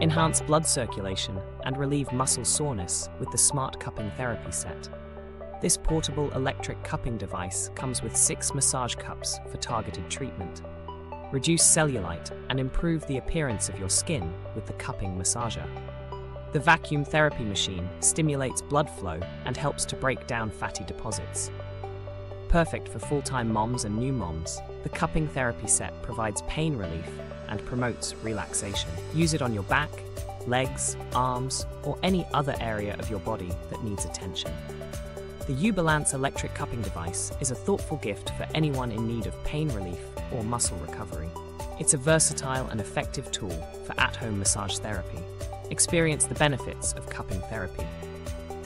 Enhance blood circulation and relieve muscle soreness with the Smart Cupping Therapy Set. This portable electric cupping device comes with six massage cups for targeted treatment. Reduce cellulite and improve the appearance of your skin with the cupping massager. The vacuum therapy machine stimulates blood flow and helps to break down fatty deposits. Perfect for full time moms and new moms, the cupping therapy set provides pain relief and promotes relaxation. Use it on your back, legs, arms, or any other area of your body that needs attention. The Ubalance electric cupping device is a thoughtful gift for anyone in need of pain relief or muscle recovery. It's a versatile and effective tool for at home massage therapy. Experience the benefits of cupping therapy.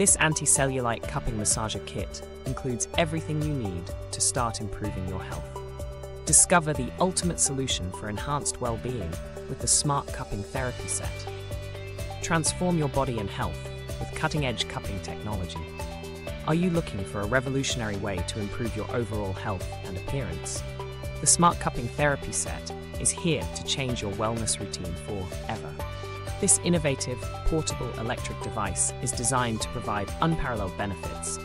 This anti cellulite cupping massager kit includes everything you need to start improving your health. Discover the ultimate solution for enhanced well being with the Smart Cupping Therapy Set. Transform your body and health with cutting edge cupping technology. Are you looking for a revolutionary way to improve your overall health and appearance? The Smart Cupping Therapy Set is here to change your wellness routine forever. This innovative, portable electric device is designed to provide unparalleled benefits,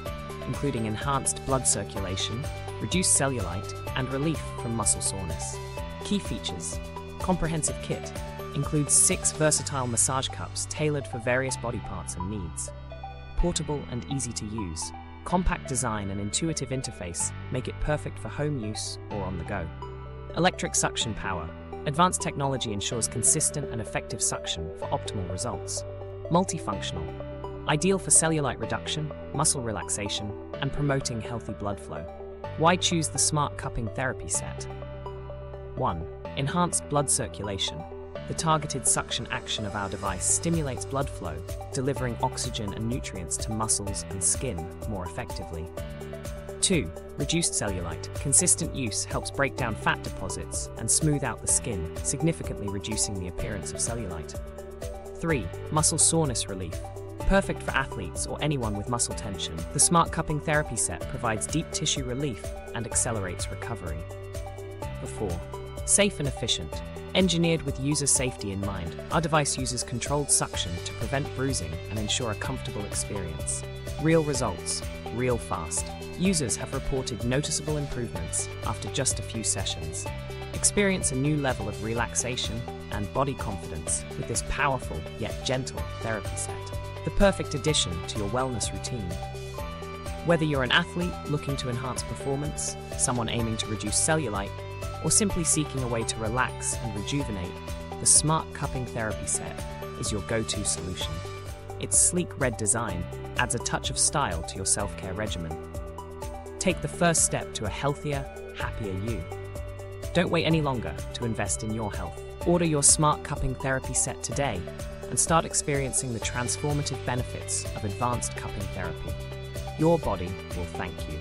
including enhanced blood circulation, reduced cellulite, and relief from muscle soreness. Key features Comprehensive kit includes six versatile massage cups tailored for various body parts and needs. Portable and easy to use, compact design and intuitive interface make it perfect for home use or on the go. Electric suction power. Advanced technology ensures consistent and effective suction for optimal results. Multifunctional. Ideal for cellulite reduction, muscle relaxation, and promoting healthy blood flow. Why choose the Smart Cupping Therapy Set? 1. Enhanced blood circulation. The targeted suction action of our device stimulates blood flow, delivering oxygen and nutrients to muscles and skin more effectively. 2. Reduced cellulite. Consistent use helps break down fat deposits and smooth out the skin, significantly reducing the appearance of cellulite. 3. Muscle soreness relief. Perfect for athletes or anyone with muscle tension, the Smart Cupping Therapy Set provides deep tissue relief and accelerates recovery. 4. Safe and efficient. Engineered with user safety in mind, our device uses controlled suction to prevent bruising and ensure a comfortable experience. Real results, real fast. Users have reported noticeable improvements after just a few sessions. Experience a new level of relaxation and body confidence with this powerful yet gentle therapy set. The perfect addition to your wellness routine. Whether you're an athlete looking to enhance performance, someone aiming to reduce cellulite, or simply seeking a way to relax and rejuvenate, the Smart Cupping Therapy Set is your go to solution. Its sleek red design adds a touch of style to your self care regimen. Take the first step to a healthier, happier you. Don't wait any longer to invest in your health. Order your Smart Cupping Therapy Set today and start experiencing the transformative benefits of advanced cupping therapy. Your body will thank you.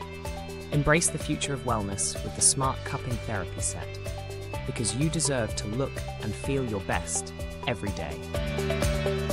Embrace the future of wellness with the Smart Cupping Therapy Set because you deserve to look and feel your best every day.